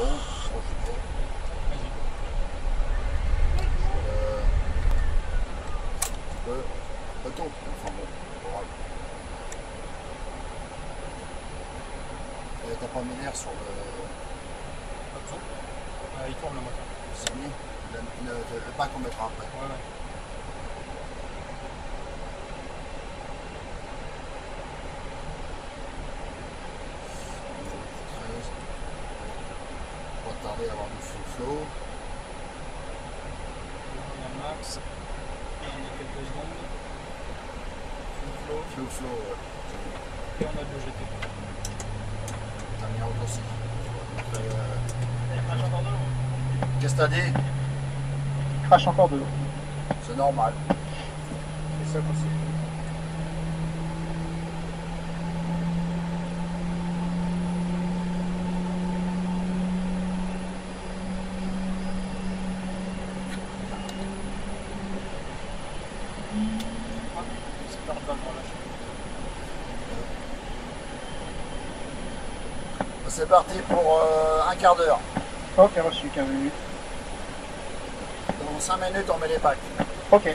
bon, bon. Euh, le enfin bon, oral. T'as pas mis l'air sur le Pas. Ah, il tourne le moteur. c'est mis le, le, le bac qu'on mettra après. Ouais, ouais. Tarder à avoir du flow. On a max. Et on a quelques secondes. Full flow. Full flow, ouais. Et on a deux GT. T'as mis en aussi. Euh, Il y de encore de l'eau. Qu'est-ce que t'as dit? Crache encore de l'eau. C'est normal. C'est ça aussi. Ah, c'est pas grave, on lâche. C'est parti pour euh, un quart d'heure. Ok, reçu 15 minutes. Dans 5 minutes, on met les packs. Ok.